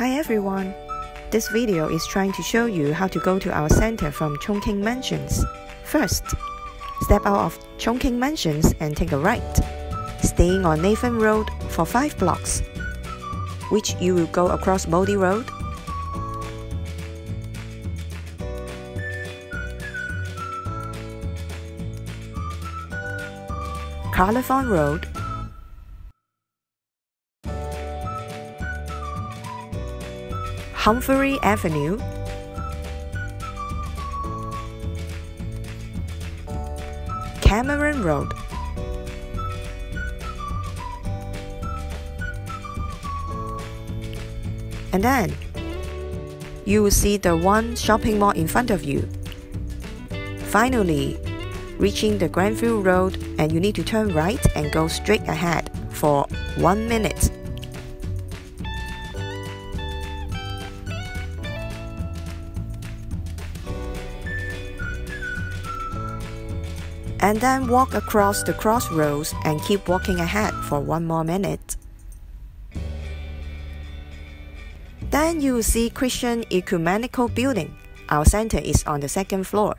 Hi everyone! This video is trying to show you how to go to our center from ChungKing Mansions. First, step out of ChungKing Mansions and take a right, staying on Nathan Road for 5 blocks, which you will go across Mody Road, Carnarvon Road, Humphrey Avenue, Cameron Road, and then you will see the one shopping mall in front of you. Finally, reaching the Granville Road and you need to turn right and go straight ahead for one minute. And then walk across the crossroads and keep walking ahead for one more minute. Then you will see Christian Ecumenical Building. Our center is on the second floor.